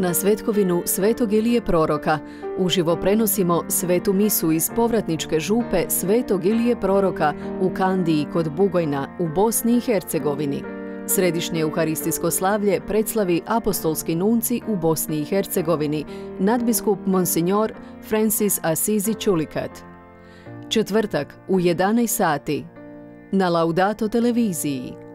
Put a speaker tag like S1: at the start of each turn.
S1: na svetkovinu Svetog Ilije Proroka. Uživo prenosimo svetu misu iz povratničke župe Svetog Ilije Proroka u Kandiji kod Bugojna u Bosni i Hercegovini. Središnje euharistijsko slavlje predslavi apostolski nunci u Bosni i Hercegovini, nadbiskup Monsignor Francis Assisi Čulikat. Četvrtak u 11 sati na Laudato televiziji.